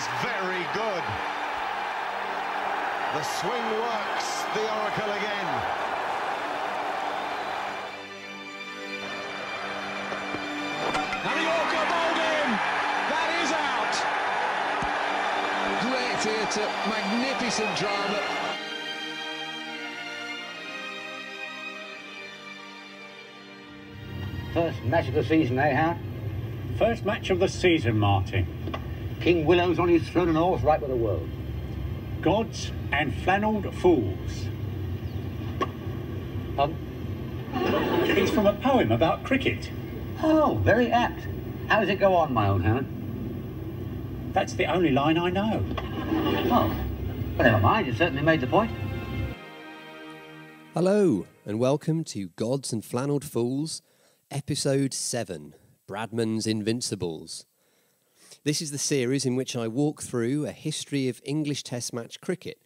That is very good. The swing works, the Oracle again. And Yorker bowled in. That is out. Great theatre, magnificent drama. First match of the season, eh, Howard? First match of the season, Martin. King Willow's on his throne and all's right with the world. Gods and flannelled fools. Pardon? It's from a poem about cricket. Oh, very apt. How does it go on, my old Howard? That's the only line I know. Oh, well, never mind. You certainly made the point. Hello, and welcome to Gods and Flannelled Fools, Episode 7 Bradman's Invincibles. This is the series in which I walk through a history of English Test match cricket,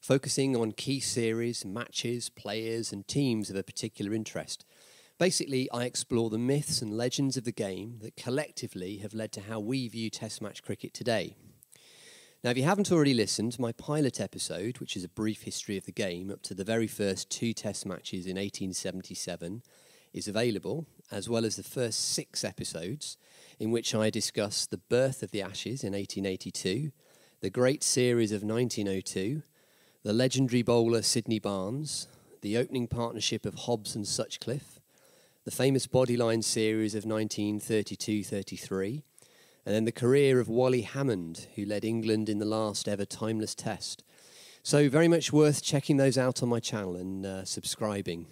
focusing on key series, matches, players, and teams of a particular interest. Basically, I explore the myths and legends of the game that collectively have led to how we view Test match cricket today. Now, if you haven't already listened, my pilot episode, which is a brief history of the game up to the very first two Test matches in 1877, is available, as well as the first six episodes, in which I discuss the birth of the Ashes in 1882, the Great Series of 1902, the legendary bowler Sydney Barnes, the opening partnership of Hobbs and Sutcliffe, the famous Bodyline series of 1932 33, and then the career of Wally Hammond, who led England in the last ever timeless test. So, very much worth checking those out on my channel and uh, subscribing.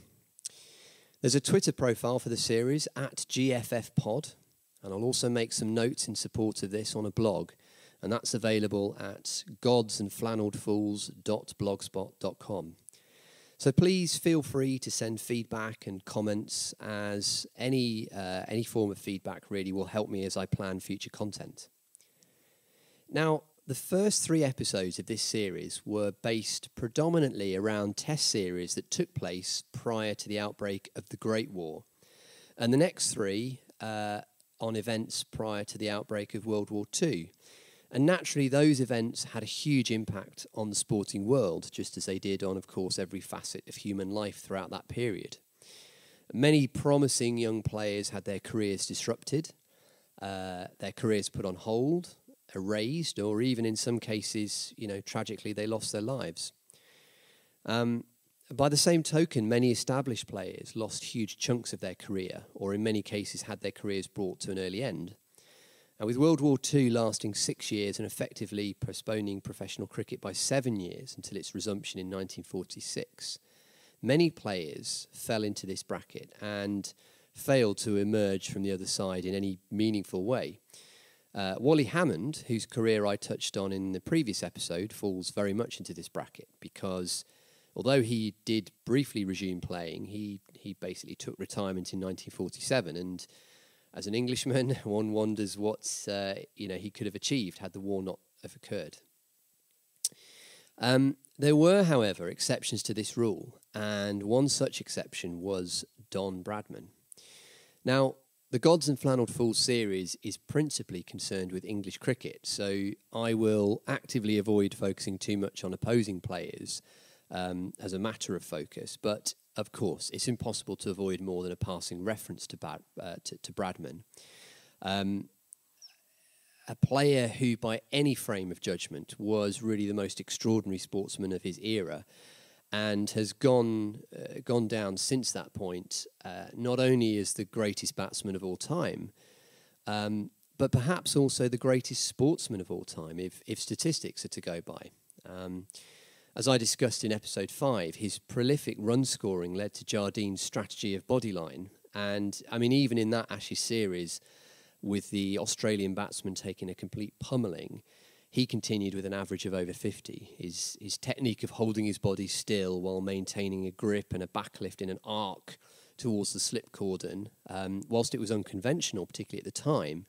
There's a Twitter profile for the series at GFFPod, and I'll also make some notes in support of this on a blog, and that's available at godsandflannelledfools.blogspot.com. So please feel free to send feedback and comments, as any uh, any form of feedback really will help me as I plan future content. Now, the first three episodes of this series were based predominantly around test series that took place prior to the outbreak of the Great War, and the next three uh, on events prior to the outbreak of World War II. And naturally, those events had a huge impact on the sporting world, just as they did on, of course, every facet of human life throughout that period. Many promising young players had their careers disrupted, uh, their careers put on hold, erased, or even in some cases, you know, tragically, they lost their lives. Um, by the same token, many established players lost huge chunks of their career, or in many cases, had their careers brought to an early end. And with World War II lasting six years and effectively postponing professional cricket by seven years until its resumption in 1946, many players fell into this bracket and failed to emerge from the other side in any meaningful way. Uh, Wally Hammond, whose career I touched on in the previous episode, falls very much into this bracket because although he did briefly resume playing, he, he basically took retirement in 1947 and as an Englishman, one wonders what uh, you know he could have achieved had the war not have occurred. Um, there were, however, exceptions to this rule, and one such exception was Don Bradman. Now, the Gods and Flannelled Fools series is principally concerned with English cricket, so I will actively avoid focusing too much on opposing players um, as a matter of focus. But of course, it's impossible to avoid more than a passing reference to, uh, to, to, Bradman. Um, a player who, by any frame of judgment, was really the most extraordinary sportsman of his era and has gone, uh, gone down since that point, uh, not only as the greatest batsman of all time, um, but perhaps also the greatest sportsman of all time, if, if statistics are to go by. Um, as I discussed in episode five, his prolific run scoring led to Jardine's strategy of bodyline. And I mean, even in that Ashes series, with the Australian batsman taking a complete pummeling, he continued with an average of over 50. His, his technique of holding his body still while maintaining a grip and a backlift in an arc towards the slip cordon, um, whilst it was unconventional, particularly at the time,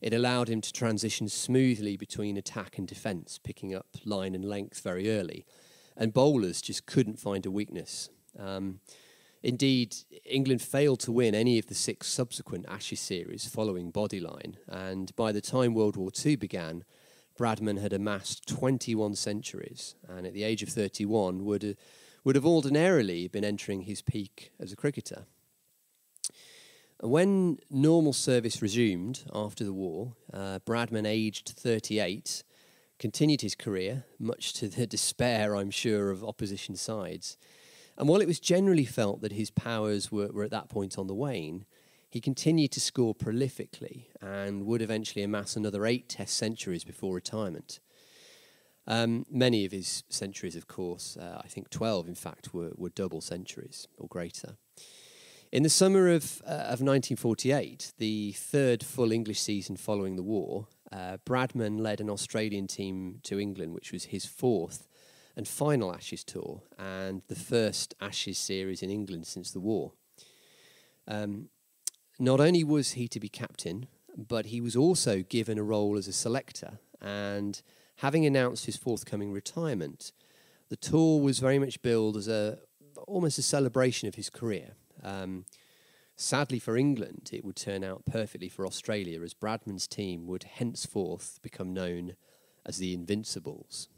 it allowed him to transition smoothly between attack and defence, picking up line and length very early. And bowlers just couldn't find a weakness. Um, indeed, England failed to win any of the six subsequent Ashes series following Bodyline. And by the time World War II began, Bradman had amassed 21 centuries, and at the age of 31 would, would have ordinarily been entering his peak as a cricketer. And when normal service resumed after the war, uh, Bradman, aged 38, continued his career, much to the despair, I'm sure, of opposition sides. And while it was generally felt that his powers were, were at that point on the wane, he continued to score prolifically and would eventually amass another eight Test centuries before retirement. Um, many of his centuries, of course, uh, I think 12 in fact, were, were double centuries or greater. In the summer of, uh, of 1948, the third full English season following the war, uh, Bradman led an Australian team to England, which was his fourth and final Ashes tour and the first Ashes series in England since the war. Um, not only was he to be captain, but he was also given a role as a selector. And having announced his forthcoming retirement, the tour was very much billed as a almost a celebration of his career. Um, sadly for England, it would turn out perfectly for Australia, as Bradman's team would henceforth become known as the Invincibles.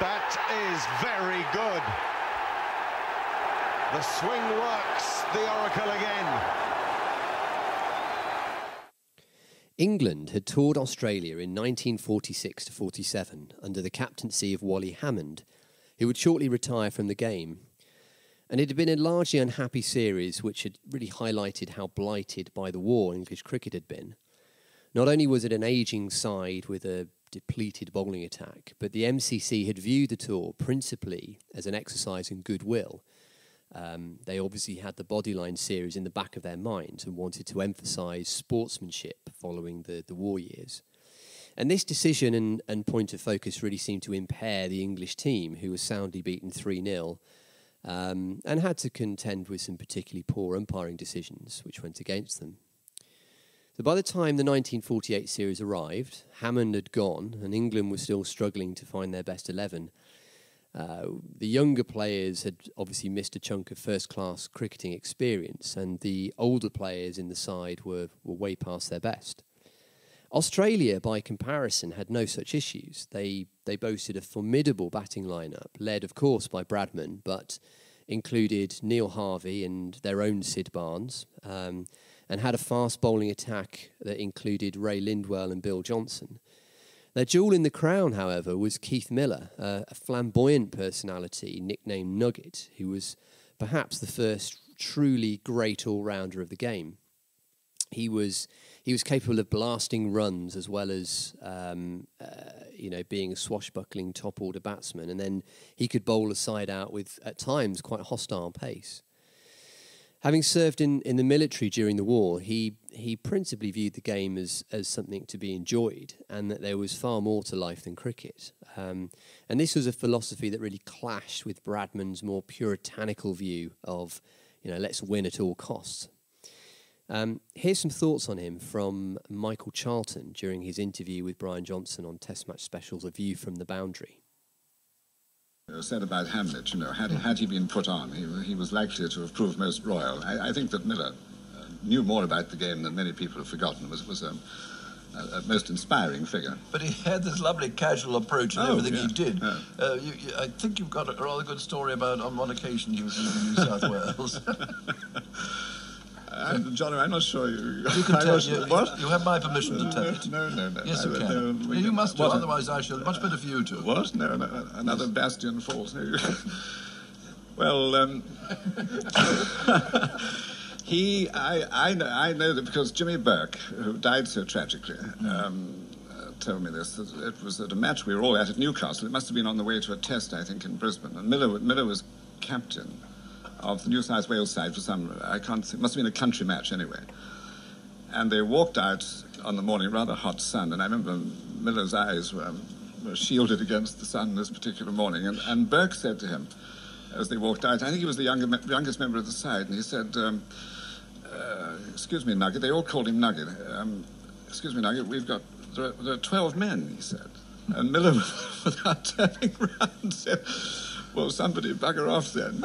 That is very good. The swing works, the Oracle again. England had toured Australia in 1946 to 47 under the captaincy of Wally Hammond, who would shortly retire from the game. And it had been a largely unhappy series which had really highlighted how blighted by the war English cricket had been. Not only was it an ageing side with a depleted bowling attack, but the MCC had viewed the tour principally as an exercise in goodwill um, they obviously had the Bodyline series in the back of their minds and wanted to emphasise sportsmanship following the, the war years. And this decision and, and point of focus really seemed to impair the English team, who was soundly beaten 3 0 um, and had to contend with some particularly poor umpiring decisions which went against them. So by the time the 1948 series arrived, Hammond had gone and England was still struggling to find their best 11. Uh, the younger players had obviously missed a chunk of first class cricketing experience, and the older players in the side were, were way past their best. Australia, by comparison, had no such issues. They, they boasted a formidable batting lineup, led, of course, by Bradman, but included Neil Harvey and their own Sid Barnes, um, and had a fast bowling attack that included Ray Lindwell and Bill Johnston. Their jewel in the crown, however, was Keith Miller, a flamboyant personality nicknamed Nugget, who was perhaps the first truly great all rounder of the game. He was he was capable of blasting runs as well as um, uh, you know being a swashbuckling top order batsman, and then he could bowl a side out with at times quite hostile pace. Having served in, in the military during the war, he, he principally viewed the game as, as something to be enjoyed and that there was far more to life than cricket. Um, and this was a philosophy that really clashed with Bradman's more puritanical view of, you know, let's win at all costs. Um, here's some thoughts on him from Michael Charlton during his interview with Brian Johnston on Test Match Specials, A View from the Boundary said about Hamlet, you know, had, had he been put on, he, he was likely to have proved most royal. I, I think that Miller uh, knew more about the game than many people have forgotten. Was was a, a, a, most inspiring figure. But he had this lovely casual approach in oh, everything yeah, he did. Yeah. Uh, you, you, I think you've got a rather good story about on one occasion he was in New South Wales. I'm, Johnny, I'm not sure you. You can tell. You, what? You have my permission to tell it. No, no, no. Yes, you can. No, you must do, otherwise I shall. Much better for you too. What? No, no, another yes. bastion falls. well, um, he, I, I know, I know that because Jimmy Burke, who died so tragically, um, uh, told me this. That it was at a match we were all at at Newcastle. It must have been on the way to a test, I think, in Brisbane. And Miller, Miller was captain of the New South Wales side for some, I can't it must have been a country match anyway. And they walked out on the morning, rather hot sun, and I remember Miller's eyes were, were shielded against the sun this particular morning. And, and Burke said to him, as they walked out, I think he was the younger, youngest member of the side, and he said, um, uh, Excuse me, Nugget, they all called him Nugget. Um, excuse me, Nugget, we've got, there are, there are 12 men, he said. And Miller, without turning round, said, well, somebody bugger off then.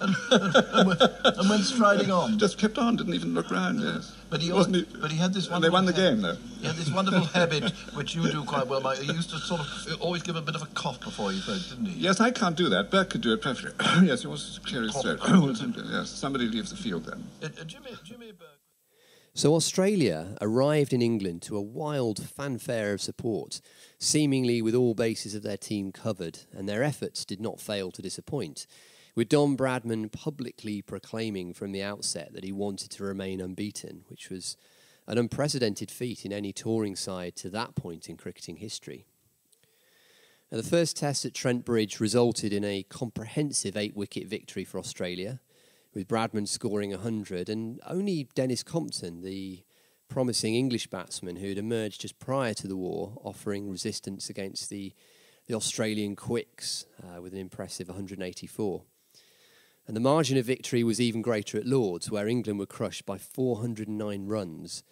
and, went, and, went, striding on. Just kept on, didn't even look round, yes. But he, Wasn't he, but he had this They won the game, though. He had this wonderful habit, which you do quite well, Mike. He used to sort of always give a bit of a cough before he played, didn't he? Yes, I can't do that. Burke could do it perfectly. yes, he wants to clear his throat. yes, somebody leaves the field then. Uh, uh, Jimmy, Jimmy Burke. So Australia arrived in England to a wild fanfare of support, seemingly with all bases of their team covered, and their efforts did not fail to disappoint, with Don Bradman publicly proclaiming from the outset that he wanted to remain unbeaten, which was an unprecedented feat in any touring side to that point in cricketing history. Now, the first test at Trent Bridge resulted in a comprehensive eight wicket victory for Australia with Bradman scoring 100, and only Denis Compton, the promising English batsman who had emerged just prior to the war, offering resistance against the, the Australian quicks uh, with an impressive 184. And the margin of victory was even greater at Lords, where England were crushed by 409 runs.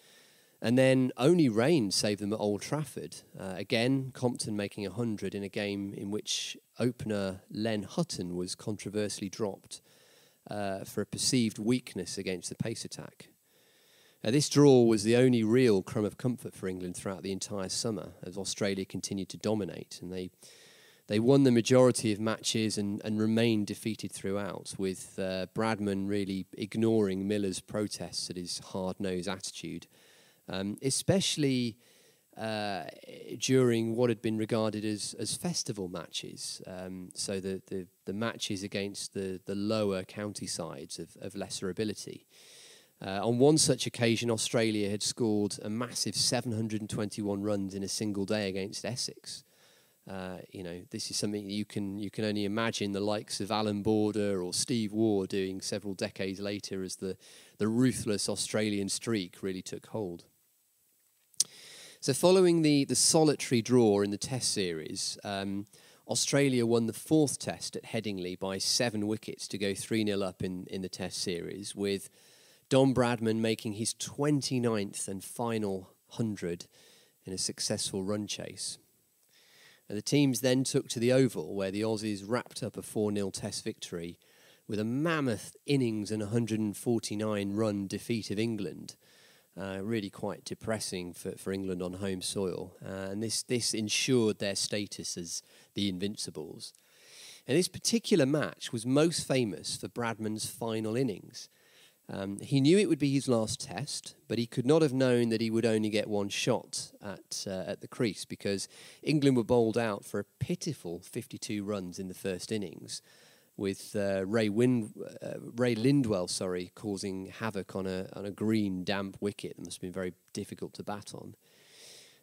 And then only rain saved them at Old Trafford. Uh, again, Compton making 100 in a game in which opener Len Hutton was controversially dropped uh, for a perceived weakness against the pace attack. Uh, this draw was the only real crumb of comfort for England throughout the entire summer as Australia continued to dominate, and they they won the majority of matches and, and remained defeated throughout, with uh, Bradman really ignoring Miller's protests at his hard nosed attitude, um, especially uh, during what had been regarded as, as festival matches. Um, so the, the, the, matches against the, the lower county sides of, of lesser ability. Uh, on one such occasion, Australia had scored a massive 721 runs in a single day against Essex. Uh, you know, this is something you can you can only imagine the likes of Allan Border or Steve Waugh doing several decades later as the, the ruthless Australian streak really took hold. So, following the, the solitary draw in the Test series, um, Australia won the fourth Test at Headingley by seven wickets to go 3 0 up in, in the Test series, with Don Bradman making his 29th and final 100 in a successful run chase. And the teams then took to the Oval, where the Aussies wrapped up a 4 0 Test victory with a mammoth innings and 149 run defeat of England uh, really quite depressing for, for England on home soil. Uh, and this, this ensured their status as the Invincibles. And this particular match was most famous for Bradman's final innings. Um, he knew it would be his last test, but he could not have known that he would only get one shot at, uh, at the crease because England were bowled out for a pitiful 52 runs in the first innings with uh, Ray, uh, Ray Lindwell, sorry, causing havoc on a on a green damp wicket that must have been very difficult to bat on.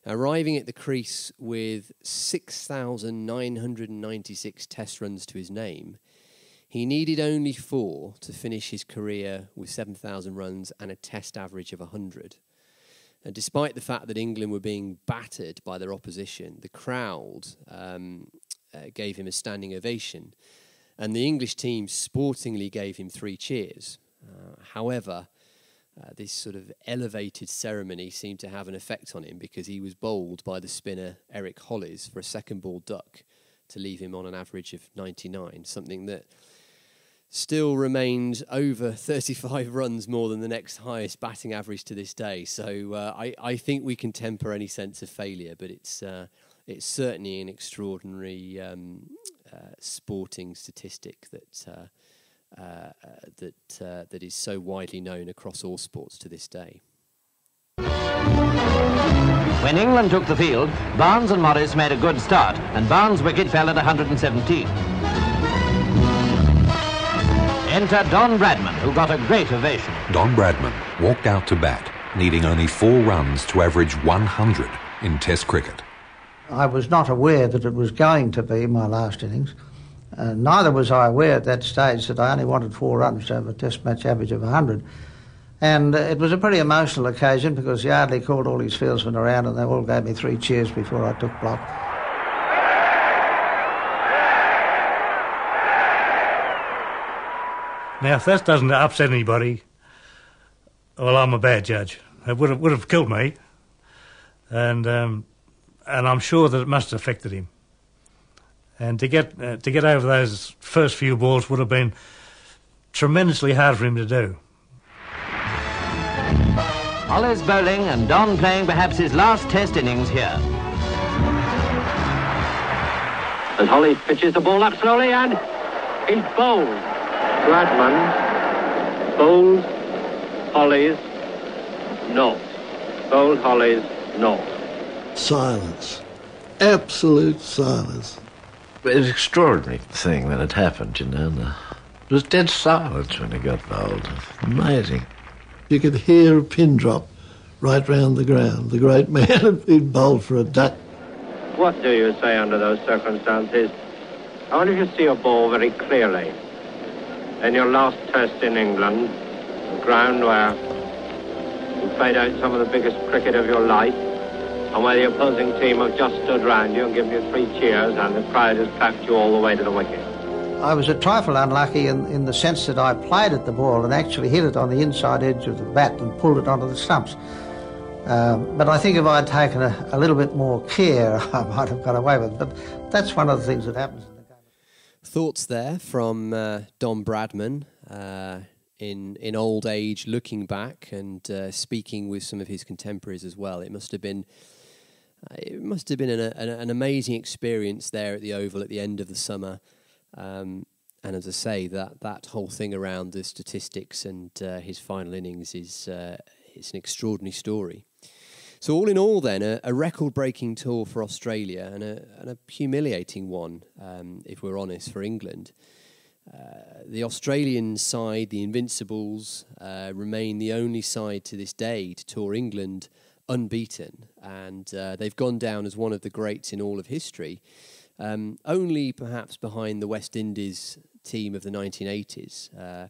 Arriving at the crease with 6,996 test runs to his name, he needed only four to finish his career with 7,000 runs and a test average of 100. And despite the fact that England were being battered by their opposition, the crowd um, uh, gave him a standing ovation and the English team sportingly gave him three cheers. Uh, however, uh, this sort of elevated ceremony seemed to have an effect on him because he was bowled by the spinner Eric Hollies for a second ball duck to leave him on an average of 99, something that still remained over 35 runs more than the next highest batting average to this day. So uh, I, I, think we can temper any sense of failure, but it's uh, it's certainly an extraordinary um, uh, sporting statistic that uh, uh, that that is so widely known across all sports to this day. When England took the field, Barnes and Morris made a good start, and Barnes' wicket fell at 117. Enter Don Bradman, who got a great ovation. Don Bradman walked out to bat, needing only four runs to average 100 in Test cricket. I was not aware that it was going to be my last innings. Uh, neither was I aware at that stage that I only wanted four runs to have a test match average of 100. And uh, it was a pretty emotional occasion because Yardley called all his fieldsmen around and they all gave me three cheers before I took block. Now, if that doesn't upset anybody, well, I'm a bad judge. It would have, would have killed me. And um, and I'm sure that it must have affected him. and to get uh, to get over those first few balls would have been tremendously hard for him to do. Hollies bowling and Don playing perhaps his last test innings here. As Holly pitches the ball up slowly and he's bowled. Bradman bowls Hollies not. Bowled Hollies not. Silence. Absolute silence. It was an extraordinary thing that had happened, you know. It was dead silence when he got bowled. Amazing. You could hear a pin drop right round the ground. The great man had been bowled for a duck. What do you say under those circumstances? I wonder if you see a ball very clearly. In your last test in England, the ground where you played out some of the biggest cricket of your life, and where the opposing team have just stood round you and given you three cheers, and the crowd has clapped you all the way to the wicket. I was a trifle unlucky in, in the sense that I played at the ball and actually hit it on the inside edge of the bat and pulled it onto the stumps. Um, but I think if I'd taken a, a, little bit more care, I might have got away with it. But that's one of the things that happens. In the game. Thoughts there from uh, Don Bradman uh, in in old age, looking back and uh, speaking with some of his contemporaries as well. It must have been it must have been an, an, an, amazing experience there at the Oval at the end of the summer. Um, and as I say, that that whole thing around the statistics and uh, his final innings is uh, it's an extraordinary story. So all in all, then a, a record-breaking tour for Australia and a, and a humiliating one, um, if we're honest, for England. Uh, the Australian side, the Invincibles, uh, remain the only side to this day to tour England unbeaten, and uh, they've gone down as one of the greats in all of history. Um, only perhaps behind the West Indies team of the 1980s. Uh,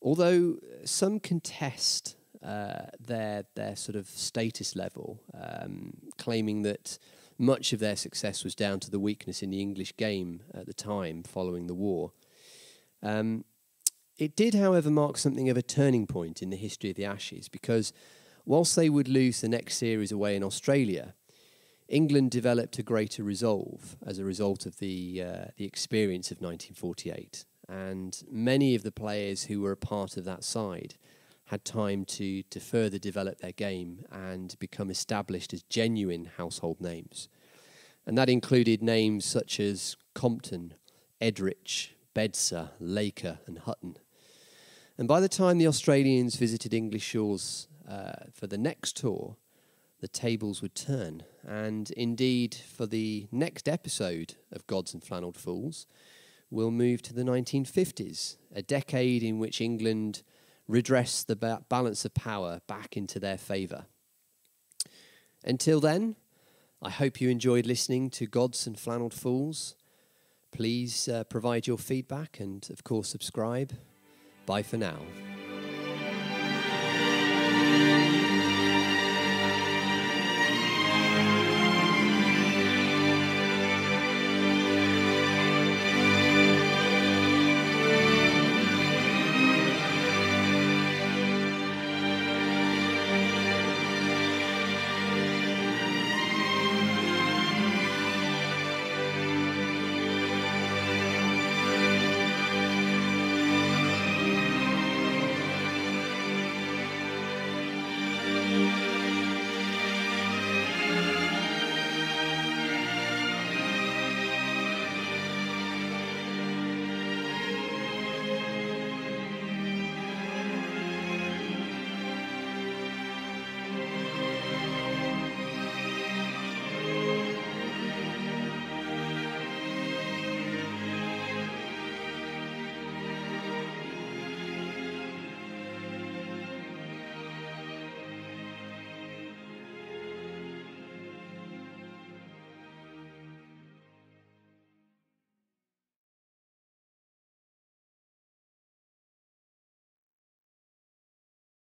although some contest uh, their their sort of status level, um, claiming that much of their success was down to the weakness in the English game at the time following the war. Um, it did, however, mark something of a turning point in the history of the Ashes because whilst they would lose the next series away in Australia, England developed a greater resolve as a result of the uh, the experience of 1948, and many of the players who were a part of that side had time to, to further develop their game and become established as genuine household names. And that included names such as Compton, Edrich, Bedser, Laker, and Hutton. And by the time the Australians visited English shores uh, for the next tour, the tables would turn. And indeed, for the next episode of Gods and Flannelled Fools, we'll move to the 1950s, a decade in which England redressed the ba- balance of power back into their favour. Until then, I hope you enjoyed listening to Gods and Flannelled Fools. Please uh, provide your feedback and, of course, subscribe. Bye for now.